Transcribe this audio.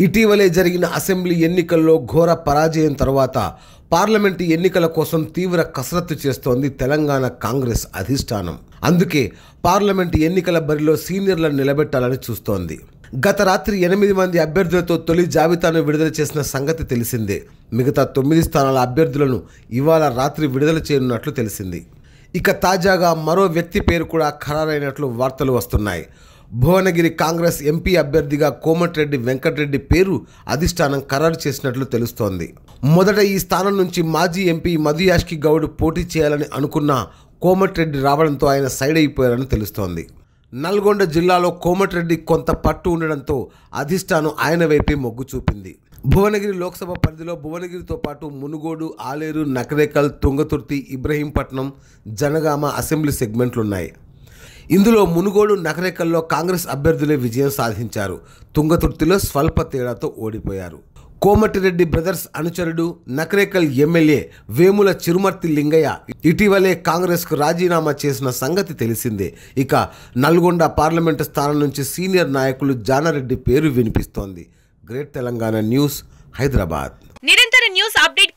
ఇటీవలే జరిగిన అసెంబ్లీ ఎన్నికల్లో ఘోర పరాజయం తర్వాత పార్లమెంటు ఎన్నికల కోసం తీవ్ర కసరత్తు చేస్తోంది తెలంగాణ కాంగ్రెస్ అధిష్టానం. అందుకే పార్లమెంటు ఎన్నికల బరిలో సీనియర్లను నిలబెట్టాలని చూస్తోంది. గత రాత్రి ఎనిమిది మంది అభ్యర్థులతో తొలి జాబితాను విడుదల చేసిన సంగతి తెలిసిందే. మిగతా తొమ్మిది స్థానాల అభ్యర్థులను ఇవాళ రాత్రి విడుదల చేయనున్నట్లు తెలిసింది. ఇక తాజాగా మరో వ్యక్తి పేరు కూడా ఖరారైనట్లు వార్తలు వస్తున్నాయి. భువనగిరి కాంగ్రెస్ ఎంపీ అభ్యర్థిగా కోమటిరెడ్డి వెంకటరెడ్డి పేరు అధిష్టానం ఖరారు చేసినట్లు తెలుస్తోంది. మొదట ఈ స్థానం నుంచి మాజీ ఎంపీ మధుయాష్కి గౌడ్ పోటీ చేయాలని అనుకున్న కోమటిరెడ్డి రావడంతో ఆయన సైడ్ అయిపోయారని తెలుస్తోంది. నల్గొండ జిల్లాలో కోమటిరెడ్డి కొంత పట్టు ఉండడంతో అధిష్టానం ఆయన వైపే మొగ్గు చూపింది. భువనగిరి లోక్సభ పరిధిలో భువనగిరితో పాటు మునుగోడు ఆలేరు నకరేకల్ తుంగతుర్తి ఇబ్రహీంపట్నం జనగామ అసెంబ్లీ సెగ్మెంట్లున్నాయి. ఇందులో మునుగోడు నకరేకల్లో కాంగ్రెస్ అభ్యర్థులే విజయం సాధించారు. తుంగతుర్తిలో స్వల్ప తేడాతో ఓడిపోయారు. కోమటిరెడ్డి బ్రదర్స్ అనుచరుడు నకరేకల్ ఎమ్మెల్యే వేముల చిరుమర్తి లింగయ్య ఇటీవలే కాంగ్రెస్కు రాజీనామా చేసిన సంగతి తెలిసిందే. ఇక నల్గొండ పార్లమెంటు స్థానం నుంచి సీనియర్ నాయకులు జానారెడ్డి పేరు వినిపిస్తోంది. Great Telangana news Hyderabad. నిరంతర